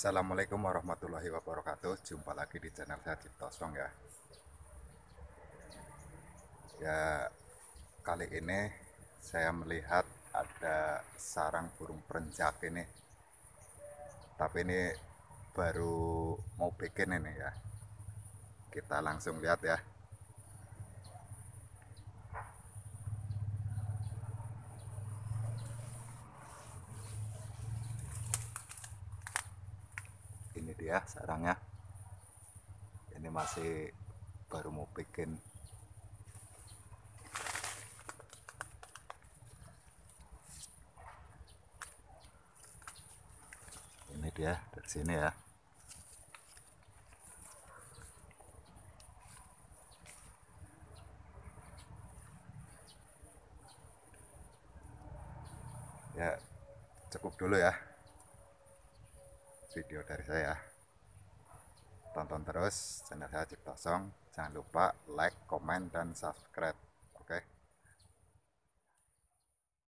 Assalamualaikum warahmatullahi wabarakatuh. Jumpa lagi di channel saya Cipto Song ya. Ya kali ini saya melihat ada sarang burung perenjak ini. Tapi ini baru mau bikin ini ya. Kita langsung lihat ya ini dia sarangnya. Ini masih baru mau bikin. Ini dia dari sini ya. Ya cukup dulu ya video dari saya. Tonton terus channel saya Cipta Song jangan lupa like, komen, dan subscribe